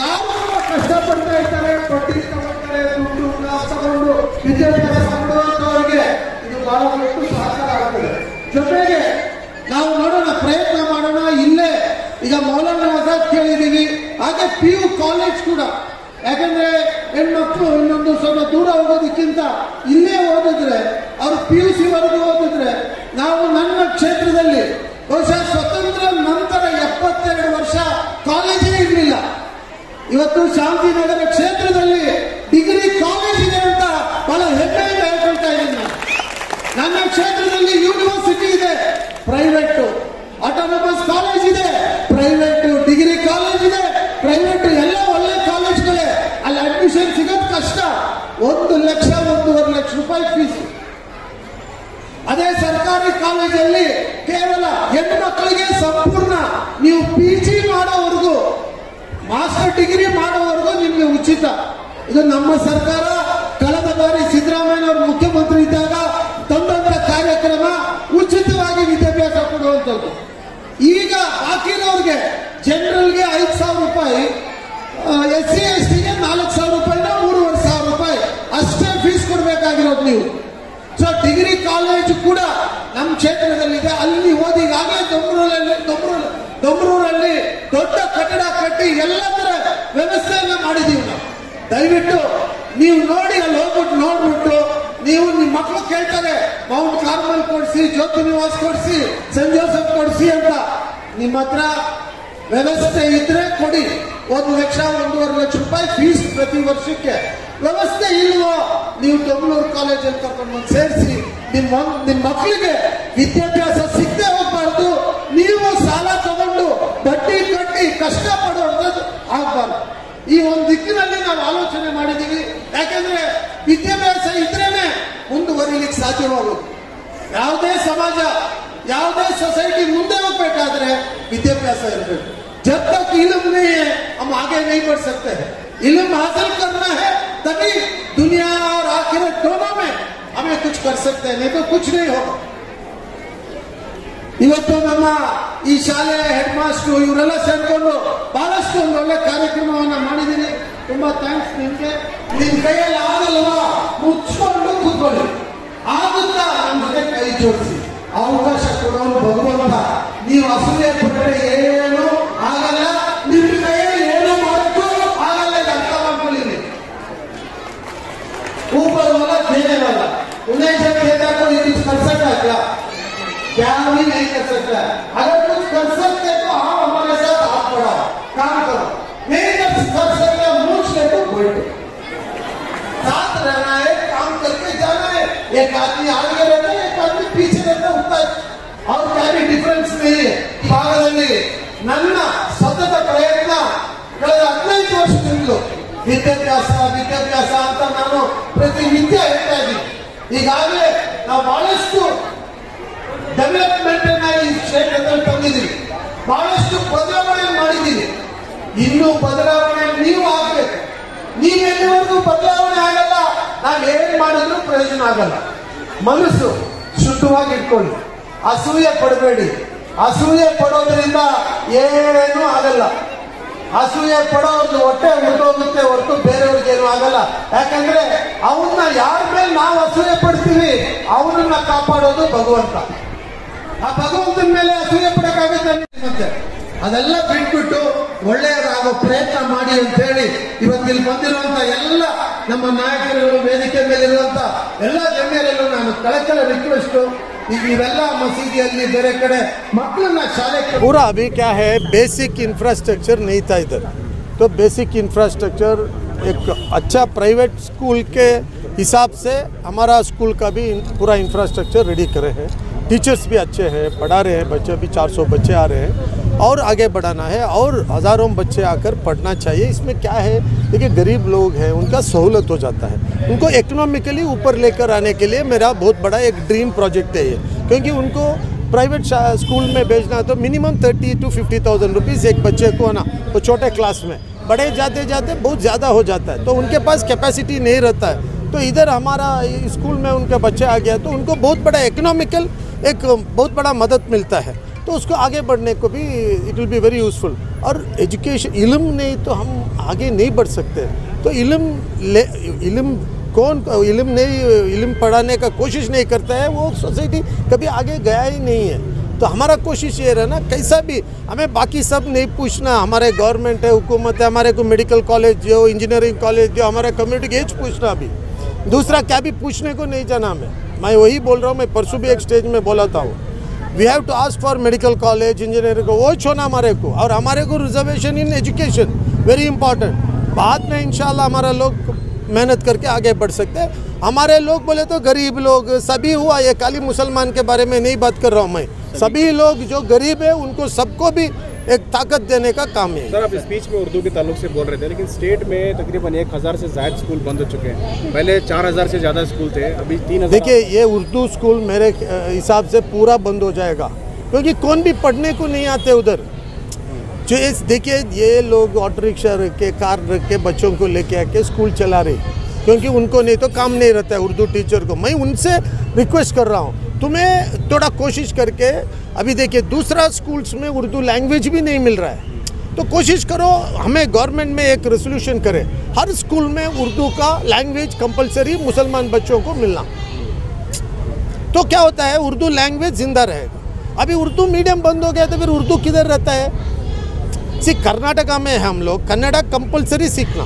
ಯಾರು ಕಷ್ಟಪಡ್ತಾ ಇರ್ತಾರೆ, ಬಡ್ಡಿ ತಗೊಳ್ತಾರೆ, ದುಡ್ಡು ತಗೊಂಡು ವಿದ್ಯಾಭ್ಯಾಸ ಮಾಡುವಂತವರಿಗೆ ಇದು ಬಹಳ ದೊಡ್ಡ ಸಹಕಾರ ಆಗ್ತದೆ. ಜೊತೆಗೆ ನಾವು ನೋಡೋಣ, ಪ್ರಯತ್ನ ಮಾಡೋಣ. ಇಲ್ಲೇ ಈಗ ಮೌಲಾನ ಆಜಾದ್ ಕೇಳಿದ್ದೀವಿ. ಹಾಗೆ ಪಿ ಯು ಕಾಲೇಜ್ ಕೂಡ. ಯಾಕಂದ್ರೆ ಹೆಣ್ಮಕ್ಳು ಇನ್ನೊಂದು ಸ್ವಲ್ಪ ದೂರ ಹೋಗೋದಕ್ಕಿಂತ ಇಲ್ಲೇ ಓದಿದ್ರೆ, ಅವ್ರು ಪಿ ಯು ಸಿ ವರೆಗೂ ಓದಿದ್ರೆ, ನಾವು ನನ್ನ ಕ್ಷೇತ್ರದಲ್ಲಿ ಬಹುಶಃ ಸ್ವತಂತ್ರ ನಂತರ ಎಪ್ಪತ್ತೆರಡು ವರ್ಷ ಕಾಲೇಜೇ ಇರಲಿಲ್ಲ. ಇವತ್ತು ಶಾಂತಿನಗರ ಕ್ಷೇತ್ರದಲ್ಲಿ ಡಿಗ್ರಿ ಕಾಲೇಜ್ ಇದೆ ಅಂತ ಬಹಳ ಹೆಮ್ಮೆಯಿಂದ ಹೇಳ್ಕೊಳ್ತಾ ಇದ್ದೀನಿ ನಾನು. ನನ್ನ ಕ್ಷೇತ್ರದಲ್ಲಿ ಯೂನಿವರ್ಸಿಟಿ ಇದೆ ಪ್ರೈವೇಟ್ ಆಟೋನಮಸ್ ಕಾಲೇಜ್ ಇದೆ ಪ್ರೈವೇಟ್ ಡಿಗ್ರಿ ಕಾಲೇಜ್ ಇದೆ ಪ್ರೈವೇಟ್ ಎಲ್ಲ ಒಳ್ಳೆ ಕಾಲೇಜ್ಗಳೇ ಅಲ್ಲಿ ಅಡ್ಮಿಷನ್ ಸಿಗೋದು ಕಷ್ಟ ಒಂದು ಲಕ್ಷ, ಒಂದೂವರೆ ಲಕ್ಷ ರೂಪಾಯಿ ಫೀಸ್ ಅದೇ ಸರ್ಕಾರಿ ಕಾಲೇಜಲ್ಲಿ ಕೇವಲ ಹೆಣ್ಣು ಮಕ್ಕಳಿಗೆ ಸಂಪೂರ್ಣ ನೀವು ಪಿ ಜಿ ಮಾಡೋವರೆಗೂ ಮಾಸ್ಟರ್ ಡಿಗ್ರಿ ಮಾಡೋವರೆಗೂ ನಿಮಗೆ ಉಚಿತ. ಇದು ನಮ್ಮ ಸರ್ಕಾರ, ಕಳೆದ ಬಾರಿ ಸಿದ್ದರಾಮಯ್ಯ ಅವರು ಮುಖ್ಯಮಂತ್ರಿ ಇದ್ದಾಗ ತಂದಂತ ಕಾರ್ಯಕ್ರಮ ಉಚಿತವಾಗಿ ವಿದ್ಯಾಭ್ಯಾಸ ಕೊಡುವಂಥದ್ದು. ಈಗ ಬಾಕಿನವ್ರಿಗೆ ಜನರಲ್ಗೆ ಐದು ಸಾವಿರ ರೂಪಾಯಿ ಎಸ್ ಸಿ ಎಸ್ ಟಿಗೆ ನಾಲ್ಕು ಸಾವಿರ ಕೊಡಬೇಕಾಗಿರೋದು ನೀವು. ಸೊ ಡಿಗ್ರಿ ಕಾಲೇಜ್ ಕೂಡ ನಮ್ಮ ಕ್ಷೇತ್ರದಲ್ಲಿದೆ. ಅಲ್ಲಿ ಓದಿ ಈಗಾಗಲೇ ದೊಮ್ರೂರಲ್ಲಿ ದೊಮ್ರೂರು ದೊಮ್ರೂರಲ್ಲಿ ದೊಡ್ಡ ಕಟ್ಟಡ ಕಟ್ಟಿ ಎಲ್ಲ ತರ ವ್ಯವಸ್ಥೆಯನ್ನು ಮಾಡಿದೀವಿ ನಾವು. ದಯವಿಟ್ಟು ನೀವು ನೋಡಿ ಅಲ್ಲಿ ಹೋಗ್ಬಿಟ್ಟು ನೋಡ್ಬಿಟ್ಟು ನೀವು ನಿಮ್ಮ ಮಕ್ಕಳು ಕೇಳ್ತಾರೆ, ಮೌಂಟ್ ಕಾರ್ಮಲ್ ಕೊಡಿಸಿ, ಜ್ಯೋತಿ ನಿವಾಸ್ ಕೊಡಿಸಿ ಕೊಡಿಸಿ ಕೊಡ್ಸಿ ಅಂತ. ನಿಮ್ಮ ಹತ್ರ ವ್ಯವಸ್ಥೆ ಇದ್ರೆ ಕೊಡಿ. ಒಂದು ಲಕ್ಷ, ಒಂದೂವರೆ ಲಕ್ಷ ರೂಪಾಯಿ ಫೀಸ್ ಪ್ರತಿ ವರ್ಷಕ್ಕೆ. ವ್ಯವಸ್ಥೆ ಇಲ್ವೋ, ನೀವು ಬೆಂಗಳೂರು ಕಾಲೇಜಲ್ಲಿ ಕರ್ಕೊಂಡು ಬಂದು ಸೇರಿಸಿ, ನಿಮ್ಮ ನಿಮ್ಮ ಮಕ್ಕಳಿಗೆ ವಿದ್ಯಾಭ್ಯಾಸ ಸಿಗದೆ ಹೋಗ್ಬಾರ್ದು. ನೀವು ಸಾಲ ತಗೊಂಡು ಬಡ್ಡಿ ಕಟ್ಟಿ ಕಷ್ಟ ಪಡುವಂಥದ್ದು ಆಗ್ಬಾರ್ದು. ಈ ಒಂದು ದಿಕ್ಕಿನಲ್ಲಿ ನಾವು ಆಲೋಚನೆ ಮಾಡಿದ್ದೀವಿ. ಯಾಕೆಂದ್ರೆ ವಿದ್ಯಾಭ್ಯಾಸ ಇದ್ರೇನೆ ಮುಂದುವರಿಲಿಕ್ಕೆ ಸಾಧ್ಯವಾಗುತ್ತೆ ಯಾವುದೇ ಸಮಾಜ ಯಾವುದೇ ಸೊಸೈಟಿ ಮುಂದೆ ಹೋಗ್ಬೇಕಾದ್ರೆ ವಿದ್ಯಾಭ್ಯಾಸ ಇರಬೇಕು. ಜಬ್ ತಕ್ इलम नहीं है हम आगे नहीं बढ़ सकते हैं इलम हासिल करना है तभी दुनिया और आखिरत दोनों में हमें कुछ कर सकते हैं नहीं तो कुछ नहीं होगा ಇವತ್ತು ನಮ್ಮ ಈ ಶಾಲೆ ಹೆಡ್ ಮಾಸ್ಟರ್ ಇವರೆಲ್ಲ ಸೇರ್ಕೊಂಡು ಬಹಳಷ್ಟು ಒಂದು ಒಳ್ಳೆ ಕಾರ್ಯಕ್ರಮವನ್ನ ಮಾಡಿದ್ದೀನಿ. ತುಂಬಾ ಥ್ಯಾಂಕ್ಸ್ ನಿಮ್ಗೆ. ನಿಮ್ ಕೈಯಲ್ಲಿ ಆಗಲ್ವಾ ಮುಚ್ಕೊಂಡು ಕೂತ್ಕೊಳ್ಳಿ. ಆಗುತ್ತಾ ನಮ್ಮ ಜೊತೆ ಕೈ ಜೋಡಿಸಿ. ಅವಕಾಶ ಕೊಡೋನು ಭಗವಂತ ನೀವು ಅಸೂಯೆ ಪಟ್ಟರೆ ಏನು ಆಗಲ್ಲ ನಿಮ್ ಕೈಯಲ್ಲಿ ಏನು ಮಾಡೋಕ್ಕೂ ಆಗಲ್ಲ ಇದು ಅರ್ಥ ಮಾಡ್ಕೊಳ್ಳಿ ನೀವು. ऊपर वाला देने वाला उन्हें जब देता कोई कुछ कर सकता है क्या क्या भी नहीं कर सकता है अगर कुछ कर सकते हैं तो हाँ हमारे साथ हाथ बढ़ाओ काम करो नहीं कर कर सकते मूछ ले तो बैठो साथ रहना है काम करके जाना है एक आदमी आगे रहता है एक आदमी पीछे ಇಪ್ಪತ್ತೈದು ಅವ್ರ ಕ್ಯಾರಿ ಡಿಫರೆನ್ಸ್ ಭಾಗದಲ್ಲಿ ನನ್ನ ಸತತ ಪ್ರಯತ್ನ ಕಳೆದ ಹದಿನೈದು ವರ್ಷದಿಂದಲೂ ವಿದ್ಯಾಭ್ಯಾಸ ವಿದ್ಯಾಭ್ಯಾಸ ಅಂತ ನಾನು ಪ್ರತಿ ನಿತ್ಯ ಹೇಳ್ತಾ ಇದ್ದೀನಿ. ಈಗಾಗಲೇ ನಾವು ಬಹಳಷ್ಟು ಡೆವಲಪ್ಮೆಂಟ್ ಅನ್ನ ಈ ಕ್ಷೇತ್ರದಲ್ಲಿ ತಂದಿದ್ದೀವಿ. ಬಹಳಷ್ಟು ಬದಲಾವಣೆ ಮಾಡಿದ್ದೀವಿ. ಇನ್ನೂ ಬದಲಾವಣೆ ನೀವು ಆಗ್ಬೇಕು. ನೀವೆಲ್ಲಿವರೆಗೂ ಬದಲಾವಣೆ ಆಗಲ್ಲ ನಾವು ಏನ್ ಮಾಡಿದ್ರು ಪ್ರಯೋಜನ ಆಗಲ್ಲ. ಮನಸ್ಸು ಶುದ್ಧವಾಗಿ ಇಟ್ಕೊಳ್ಳಿ ಅಸೂಯೆ ಪಡಬೇಡಿ. ಅಸೂಯೆ ಪಡೋದ್ರಿಂದ ಏನೂ ಆಗಲ್ಲ. ಅಸೂಯೆ ಪಡೋದು ಹೊಟ್ಟೆ ಹುಟ್ಟೋಗುತ್ತೆ ಹೊರತು ಬೇರೆಯವ್ರಿಗೇನು ಆಗಲ್ಲ. ಯಾಕಂದ್ರೆ ಅವನ್ನ ಯಾರ ಮೇಲೆ ನಾವು ಅಸೂಯೆ ಪಡ್ತೀವಿ, ಅವನನ್ನ ಕಾಪಾಡೋದು ಭಗವಂತ. ಆ ಭಗವಂತನ ಮೇಲೆ ಅಸೂಯೆ ಪಡಕ್ಕಾಗುತ್ತೆ ಮತ್ತೆ ಅದೆಲ್ಲ ಬಿಟ್ಬಿಟ್ಟು ಒಳ್ಳೆಯದಾಗೋ ಪ್ರಯತ್ನ ಮಾಡಿ ಅಂತ ಹೇಳಿ ಇವತ್ತು ಇಲ್ಲಿ ಬಂದಿರುವಂತ ಎಲ್ಲ ನಮ್ಮ ನಾಯಕರುಗಳು ವೇದಿಕೆ ಮೇಲಿರುವಂತ ಎಲ್ಲ ಗಣ್ಯರಲ್ಲೂ ನಾನು ಕಳಕಳ ರಿಕ್ವೆಸ್ಟ್ ಈಗ ಇವೆಲ್ಲ ಮಸೀದಿಯಲ್ಲಿ ಬೇರೆ ಕಡೆ ಮಕ್ಕಳನ್ನ ಶಾಲೆಗೆ पूरा अभी क्या है बेसिक इंफ्रास्ट्रक्चर नहीं था इधर तो बेसिक इंफ्रास्ट्रक्चर एक अच्छा प्राइवेट स्कूल के हिसाब से हमारा स्कूल का भी पूरा इंफ्रास्ट्रक्चर रेडी करे हैं टीचर्स भी अच्छे हैं पढ़ा रहे हैं बच्चे भी 400 बच्चे आ रहे हैं और आगे बढ़ाना है और हज़ारों बच्चे आकर पढ़ना चाहिए। इसमें क्या है? देखिए, गरीब लोग हैं, उनका सहूलत हो जाता है। उनको इकोनॉमिकली ऊपर लेकर आने के लिए मेरा बहुत बड़ा एक ड्रीम प्रोजेक्ट है ये। क्योंकि उनको प्राइवेट स्कूल में भेजना तो minimum thirty to fifty thousand rupees एक बच्चे को ना, वो छोटे क्लास में। बड़े जाते जाते बहुत ज़्यादा हो जाता है तो उनके पास कैपेसिटी नहीं रहता है। तो इधर हमारा स्कूल में उनके बच्चे आ गया तो उनको बहुत बड़ा इकोनॉमिकल एक बहुत बड़ा मदद मिलता है। तो उसको आगे बढ़ने को भी it will be very useful और एजुकेशन इलम नहीं तो हम आगे नहीं बढ़ सकते। तो इलम ले, इल्म कौन, इलम नहीं, इलम पढ़ाने का कोशिश नहीं करता है, वो सोसाइटी कभी आगे गया ही नहीं है। तो हमारा कोशिश ये रहना कैसा भी, हमें बाकी सब नहीं पूछना। हमारे गवर्नमेंट है, हुकूमत है, हमारे को मेडिकल कॉलेज जो इंजीनियरिंग कॉलेज जो हमारे कम्युनिटी एज पूछना अभी दूसरा, क्या भी पूछने को नहीं जाना हमें। मैं वही बोल रहा हूँ, मैं परसों भी एक स्टेज में बोला था हूँ we have to ask for medical college engineering को वो छोड़ना हमारे को। और हमारे को reservation in education very important बाद में इंशाल्लाह हमारा लोग मेहनत करके आगे बढ़ सकते हैं। हमारे लोग बोले तो गरीब लोग सभी हुआ ये काली मुसलमान के बारे में नहीं बात कर रहा हूँ मैं। सभी लोग जो गरीब है उनको सबको भी एक ताकत देने का काम है। सर आप स्पीच में उर्दू के ताल्लुक से बोल रहे थे लेकिन स्टेट में तकरीबन एक हज़ार से ज़्यादा स्कूल बंद हो चुके हैं। पहले चार हज़ार से ज़्यादा स्कूल थे अभी तीन देखिए ये उर्दू स्कूल मेरे हिसाब से पूरा बंद हो जाएगा। क्योंकि कौन भी पढ़ने को नहीं आते उधर। जो इस देखिए ये लोग ऑटो रिक्शा रख के कार रख के बच्चों को लेके आके स्कूल चला रहे क्योंकि उनको नहीं तो काम नहीं रहता है उर्दू टीचर को। मैं उनसे रिक्वेस्ट कर रहा हूँ तुम्हें थोड़ा कोशिश करके, अभी देखिए, दूसरा स्कूल्स में उर्दू लैंग्वेज भी नहीं मिल रहा है। तो कोशिश करो, हमें गवर्नमेंट में एक रेसोल्यूशन करे। हर स्कूल में उर्दू का लैंग्वेज कंपलसरी मुसलमान बच्चों को मिलना। तो क्या होता है, उर्दू लैंग्वेज ज़िंदा रहेगा। अभी उर्दू मीडियम बंद हो गया तो फिर उर्दू किधर रहता है? सी, कर्नाटका में है हम लोग। कन्नड़ा कंपलसरी सीखना।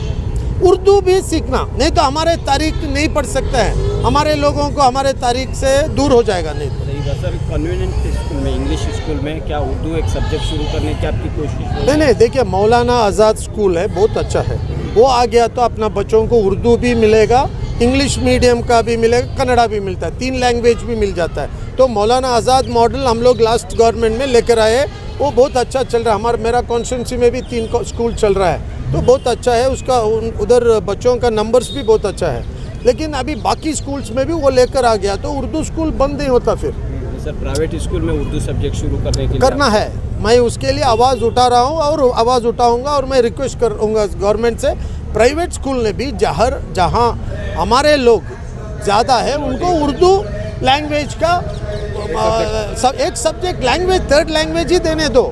उर्दू भी सीखना नहीं तो हमारे तारीख नहीं पढ़ सकते हैं। हमारे लोगों को हमारे तारीख से दूर हो जाएगा नहीं तो। सर कन्वीनियंट स्कूल में इंग्लिश स्कूल में क्या उर्दू एक सब्जेक्ट शुरू करने की आपकी कोशिश नहीं नहीं देखिए मौलाना आज़ाद स्कूल है बहुत अच्छा है। वो आ गया तो अपना बच्चों को उर्दू भी मिलेगा इंग्लिश मीडियम का भी मिलेगा कन्नड़ा भी मिलता है तीन लैंग्वेज भी मिल जाता है। तो मौलाना आज़ाद मॉडल हम लोग लास्ट गवर्नमेंट में लेकर आए वो बहुत अच्छा चल रहा है हमारा मेरा कॉन्स्टिट्यूंसी में भी तीन स्कूल चल रहा है। तो बहुत अच्छा है उसका उन- उधर बच्चों का नंबर्स भी बहुत अच्छा है। लेकिन अभी बाकी स्कूल्स में भी वो लेकर आ गया तो उर्दू स्कूल बंद नहीं होता फिर। सर प्राइवेट स्कूल में उर्दू सब्जेक्ट शुरू करने के लिए करना है। मैं उसके लिए आवाज़ उठा रहा हूँ और आवाज़ उठाऊँगा और मैं रिक्वेस्ट करूँगा गवर्नमेंट से। प्राइवेट स्कूल ने भी जहर जहाँ हमारे लोग ज़्यादा है उनको उर्दू लैंग्वेज का सब एक सब्जेक्ट लैंग्वेज थर्ड लैंग्वेज ही देने दो।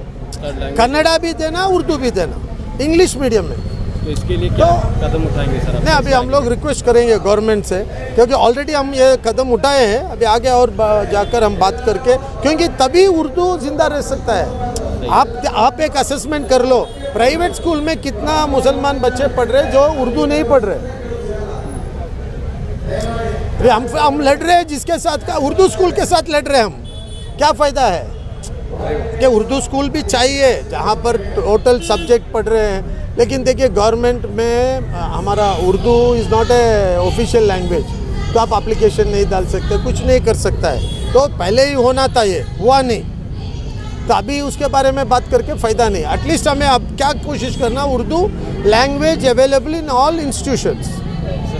कन्नड़ा भी देना उर्दू भी देना। इंग्लिश मीडियम में तो इसके लिए क्या तो, कदम उठाएँगे सर नहीं अभी हम लोग रिक्वेस्ट करेंगे गवर्नमेंट से क्योंकि ऑलरेडी हम ये कदम उठाए हैं। अभी आगे और जाकर हम बात करके क्योंकि तभी उर्दू ज़िंदा रह सकता है। आप आप एक असेसमेंट कर लो प्राइवेट स्कूल में कितना मुसलमान बच्चे पढ़ रहे जो उर्दू नहीं पढ़ रहे। हम हम लड़ रहे हैं जिसके साथ का उर्दू स्कूल के साथ लड़ रहे हैं हम। क्या फ़ायदा है? कि उर्दू स्कूल भी चाहिए जहाँ पर टोटल सब्जेक्ट पढ़ रहे हैं। लेकिन देखिए गवर्नमेंट में हमारा Urdu is not a official language तो आप एप्लीकेशन नहीं डाल सकते कुछ नहीं कर सकता है। तो पहले ही होना था ये हुआ नहीं। तो अभी उसके बारे में बात करके फ़ायदा नहीं। एटलीस्ट हमें अब क्या कोशिश करना Urdu language available in all institutions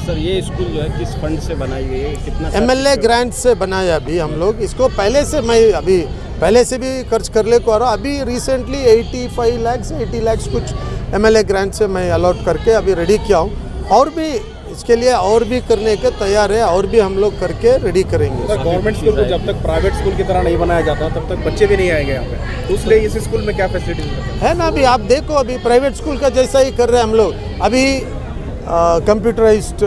sir ये स्कूल जो है किस फंड से बनाई गई है? कितना एम एल ए ग्रांट से बनाया अभी हम लोग। इसको पहले से मैं अभी पहले से भी खर्च कर ले को आ रहा अभी रिसेंटली 85 लैक्स 80 लैक्स कुछ एम एल ए ग्रांट से मैं अलॉट करके अभी रेडी किया हूँ। और भी इसके लिए और भी करने के तैयार है और भी हम लोग करके रेडी करेंगे। सर गवर्नमेंट स्कूल को जब तक प्राइवेट स्कूल की तरह नहीं बनाया जाता तब तक बच्चे भी नहीं आएँगे यहाँ पे। तो इसलिए इस स्कूल में क्या फैसिलिटीज़ है? ना अभी आप देखो अभी प्राइवेट स्कूल का जैसा ही कर रहे हैं हम लोग। अभी कंप्यूटराइज्ड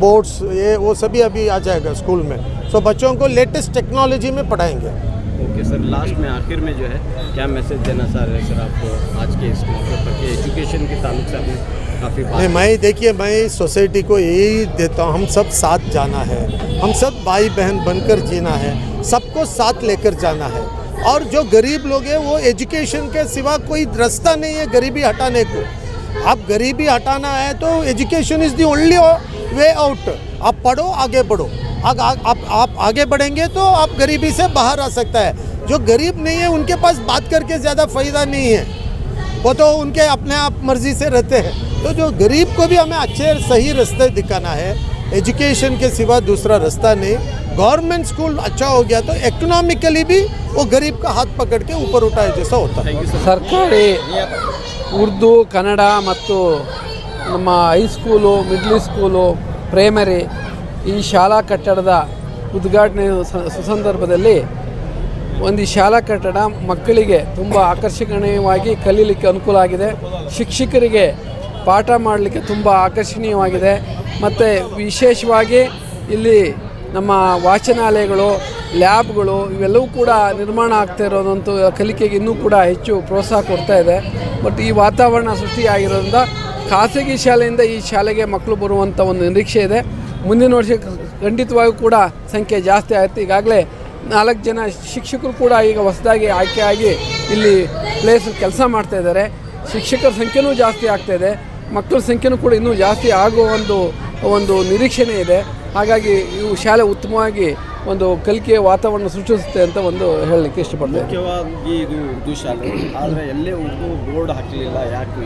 बोर्ड्स ये वो सभी अभी आ जाएगा स्कूल में। सो बच्चों को लेटेस्ट टेक्नोलॉजी में पढ़ाएँगे। ओके सर लास्ट में, आखिर में जो है, क्या मैसेज देना चाह रहे हैं सर आपको आज के इस मौके पर? कि एजुकेशन के ताल्लुक से आपने काफ़ी नहीं, मैं, देखिए, मैं सोसाइटी को यही देता हूँ, हम सब साथ जाना है। हम सब भाई बहन बनकर जीना है, सबको साथ लेकर जाना है। और जो गरीब लोग हैं, वो एजुकेशन के सिवा कोई रास्ता नहीं है गरीबी हटाने को। आप गरीबी हटाना है तो education is the only way out आप पढ़ो, आगे बढ़ो। आग, आग, आप आप आगे बढ़ेंगे तो आप गरीबी से बाहर आ सकता है जो गरीब नहीं है उनके पास बात करके ज़्यादा फ़ायदा नहीं है वो तो उनके अपने आप मर्जी से रहते हैं तो जो गरीब को भी हमें अच्छे सही रास्ते दिखाना है एजुकेशन के सिवा दूसरा रास्ता नहीं गवर्नमेंट स्कूल अच्छा हो गया तो इकोनॉमिकली भी वो गरीब का हाथ पकड़ के ऊपर उठाए जैसा होता है ಸರ್ಕಾರಿ ಉರ್ದು ಕನ್ನಡ ಮತ್ತು ನಮ್ಮ ಹೈಸ್ಕೂಲು ಮಿಡ್ಲ್ ಸ್ಕೂಲು ಪ್ರೈಮರಿ ಈ ಶಾಲಾ ಕಟ್ಟಡದ ಉದ್ಘಾಟನೆ ಸುಸಂದರ್ಭದಲ್ಲಿ ಒಂದು ಶಾಲಾ ಕಟ್ಟಡ ಮಕ್ಕಳಿಗೆ ತುಂಬ ಆಕರ್ಷಣೀಯವಾಗಿ ಕಲೀಲಿಕ್ಕೆ ಅನುಕೂಲ ಆಗಿದೆ. ಶಿಕ್ಷಕರಿಗೆ ಪಾಠ ಮಾಡಲಿಕ್ಕೆ ತುಂಬ ಆಕರ್ಷಣೀಯವಾಗಿದೆ. ಮತ್ತು ವಿಶೇಷವಾಗಿ ಇಲ್ಲಿ ನಮ್ಮ ವಾಚನಾಲಯಗಳು, ಲ್ಯಾಬ್ಗಳು ಇವೆಲ್ಲವೂ ಕೂಡ ನಿರ್ಮಾಣ ಆಗ್ತಾ ಇರೋದಂತೂ ಕಲಿಕೆಗೆ ಇನ್ನೂ ಕೂಡ ಹೆಚ್ಚು ಪ್ರೋತ್ಸಾಹ ಕೊಡ್ತಾ ಇದೆ. ಬಟ್ ಈ ವಾತಾವರಣ ಸೃಷ್ಟಿಯಾಗಿರೋದ್ರಿಂದ ಖಾಸಗಿ ಶಾಲೆಯಿಂದ ಈ ಶಾಲೆಗೆ ಮಕ್ಕಳು ಬರುವಂಥ ಒಂದು ನಿರೀಕ್ಷೆ ಇದೆ. ಮುಂದಿನ ವರ್ಷ ಖಂಡಿತವಾಗಿಯೂ ಕೂಡ ಸಂಖ್ಯೆ ಜಾಸ್ತಿ ಆಯಿತು. ಈಗಾಗಲೇ ನಾಲ್ಕು ಜನ ಶಿಕ್ಷಕರು ಕೂಡ ಈಗ ಹೊಸದಾಗಿ ಆಯ್ಕೆಯಾಗಿ ಇಲ್ಲಿ ಪ್ಲೇಸ್ ಕೆಲಸ ಮಾಡ್ತಾ ಇದ್ದಾರೆ. ಶಿಕ್ಷಕರ ಸಂಖ್ಯೆನೂ ಜಾಸ್ತಿ ಆಗ್ತಾ ಇದೆ. ಮಕ್ಕಳ ಸಂಖ್ಯೆನೂ ಕೂಡ ಇನ್ನೂ ಜಾಸ್ತಿ ಆಗುವ ಒಂದು ಒಂದು ನಿರೀಕ್ಷಣೆ ಇದೆ. ಹಾಗಾಗಿ ಇವು ಶಾಲೆ ಉತ್ತಮವಾಗಿ ಒಂದು ಕಲಿಕೆಯ ವಾತಾವರಣ ಸೃಷ್ಟಿಸುತ್ತೆ ಅಂತ ಒಂದು ಹೇಳಲಿಕ್ಕೆ ಇಷ್ಟಪಡ್ತೇನೆ ಮುಖ್ಯವಾಗಿ ಇದು ಉರ್ದು ಶಾಲೆ ಆದರೆ ಎಲ್ಲೇ ಉರ್ದು ಬೋರ್ಡ್ ಹಾಕಲಿಲ್ಲ ಯಾಕೆ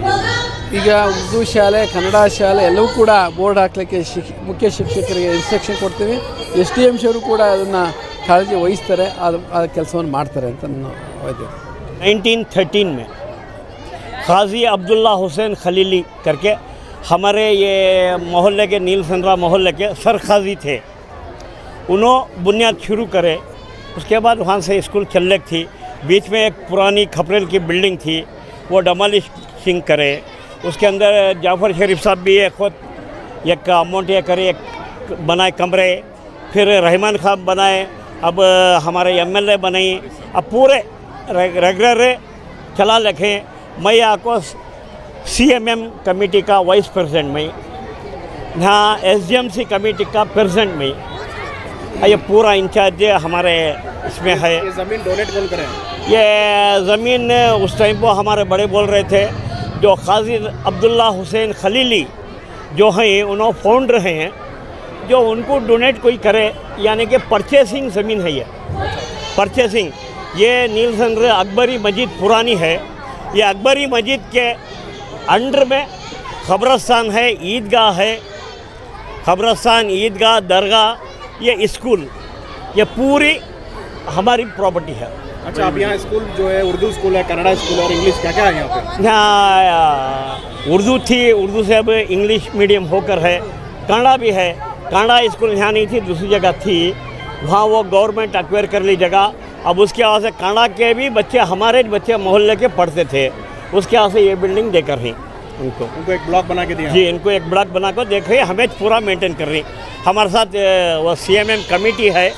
ಈಗ ಉರ್ದು ಶಾಲೆ ಕನ್ನಡ ಶಾಲೆ ಎಲ್ಲವೂ ಕೂಡ ಬೋರ್ಡ್ ಹಾಕಲಿಕ್ಕೆ ಶಿಕ್ಷ ಮುಖ್ಯ ಶಿಕ್ಷಕರಿಗೆ ಇನ್ಸ್ಟ್ರಕ್ಷನ್ ಕೊಡ್ತೀವಿ ಎಸ್ ಡಿ ಎಮ್ ಶವರು ಕೂಡ ಅದನ್ನು ಕಾಳಜಿ ವಹಿಸ್ತಾರೆ ಅದು ಆ ಕೆಲಸವನ್ನು ಮಾಡ್ತಾರೆ ಅಂತ ನಾನು ಹೋಯ್ತು 1913 में काजी अब्दुल्ला हुसैन खलीली करके हमारे ये मोहल्ले के नील संद्रा मोहल्ले के सर खाजी थे उन्होंने बुनियाद शुरू करे। उसके बाद वहाँ से स्कूल चलने थी। बीच में एक पुरानी खपरेल की बिल्डिंग थी। वो डमोलिशिंग करे। उसके अंदर जाफ़र शरीफ साहब भी एक खुद, एक अमाउंट ये करे, एक बनाए कमरे। फिर रहमान खान बनाए। अब हमारे एमएलए बनाई। अब पूरे रेगुलर चला रखें मैं आपको सी एम एम कमेटी का वाइस प्रेसिडेंट में। यहाँ एस कमेटी का प्रेसिडेंट में। ये पूरा इंचार्ज हमारे इसमें है। ये ज़मीन डोनेट कौन करे? ये ज़मीन उस टाइम को हमारे बड़े बोल रहे थे जो काजी अब्दुल्ला हुसैन खलीली जो हैं उन्होंने फाउंड रहे हैं जो उनको डोनेट कोई करे यानी कि परचेसिंग ज़मीन है ये। परचेसिंग ये नील संग्रह अकबरी मस्जिद पुरानी है। ये अकबरी मस्जिद के अंडर में खबरस्तान है ईदगाह है। खबरस्तान ईदगाह दरगाह ये स्कूल ये पूरी हमारी प्रॉपर्टी है। अच्छा अब यहाँ स्कूल जो है उर्दू स्कूल है कन्नड़ा स्कूल है और इंग्लिश क्या क्या है यहाँ पे? यहाँ उर्दू थी उर्दू से अब इंग्लिश मीडियम होकर है कन्नड़ा भी है। कन्नड़ा स्कूल यहाँ नहीं थी दूसरी जगह थी। वहाँ वो गवर्नमेंट अक्वायर कर ली जगह। अब उसके वजह से कन्नड़ा के भी बच्चे हमारे बच्चे मोहल्ले के पढ़ते थे। उसके वजह से ये बिल्डिंग देकर ही। उनको उनको एक ब्लॉक बना के दिया। जी इनको एक ब्लॉक बना कर देख रही है हमें पूरा मेंटेन कर रही हमारे साथ वो सीएमएम कमेटी है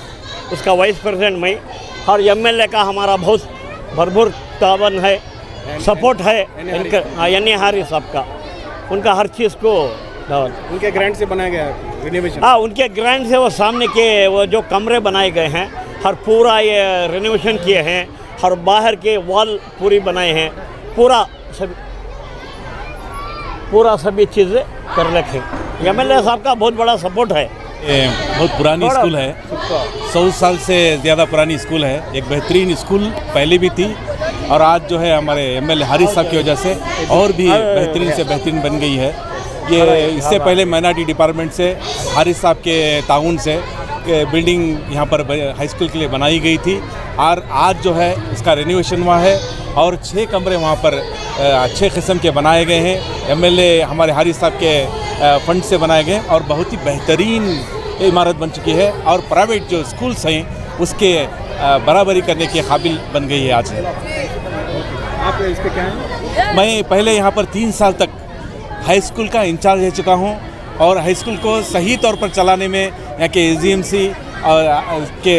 उसका वाइस प्रेसिडेंट मैं और एम का हमारा बहुत भरपूर तावन है सपोर्ट है इनका यानी हारी साहब का उनका हर चीज़ को उनके ग्रांट से बनाया गया है रिनोवेशन हाँ उनके ग्रांड से वो सामने के वो जो कमरे बनाए गए हैं हर पूरा ये रिनोवेशन किए हैं हर बाहर के वॉल पूरी बनाए हैं पूरा सभी पूरा सभी चीज़ें कर रखे। एम एल साहब का बहुत बड़ा सपोर्ट है। ये बहुत पुरानी स्कूल है। सौ साल से ज़्यादा पुरानी स्कूल है। एक बेहतरीन स्कूल पहले भी थी और आज जो है हमारे एम एल हारिस साहब की वजह से और भी बेहतरीन से बेहतरीन बन गई है। ये इससे पहले माइनॉरिटी डिपार्टमेंट से हारिस साहब के ताउन से के बिल्डिंग यहाँ पर हाई स्कूल के लिए बनाई गई थी। और आज जो है इसका रेनोवेशन हुआ है और छः कमरे वहाँ पर अच्छे किस्म के बनाए गए हैं। एमएलए हमारे हारी साहब के फंड से बनाए गए और बहुत ही बेहतरीन इमारत बन चुकी है और प्राइवेट जो स्कूल्स हैं उसके बराबरी करने के काबिल बन गई है आज। आप इसके क्या हैं? मैं पहले यहाँ पर तीन साल तक हाई स्कूल का इंचार्ज रह चुका हूँ और हाई स्कूल को सही तौर पर चलाने में यहाँ के ए और के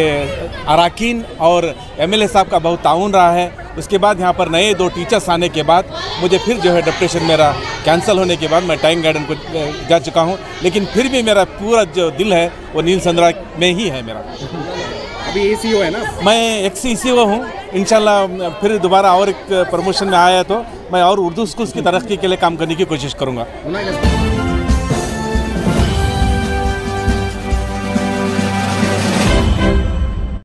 अरकान और एमएलए साहब का बहुत ताउन रहा है। उसके बाद यहाँ पर नए दो टीचर्स आने के बाद मुझे फिर जो है डिप्रेशन मेरा कैंसिल होने के बाद मैं टाइम गार्डन को जा चुका हूँ। लेकिन फिर भी मेरा पूरा जो दिल है वो नील संद्रा में ही है मेरा। अभी ए है ना? मैं एक सी सी हूँ। इंशाल्लाह फिर दोबारा और एक प्रमोशन में आया तो मैं और उर्दू स्कूल्स की तरक्की के लिए काम करने की कोशिश करूँगा।